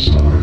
star.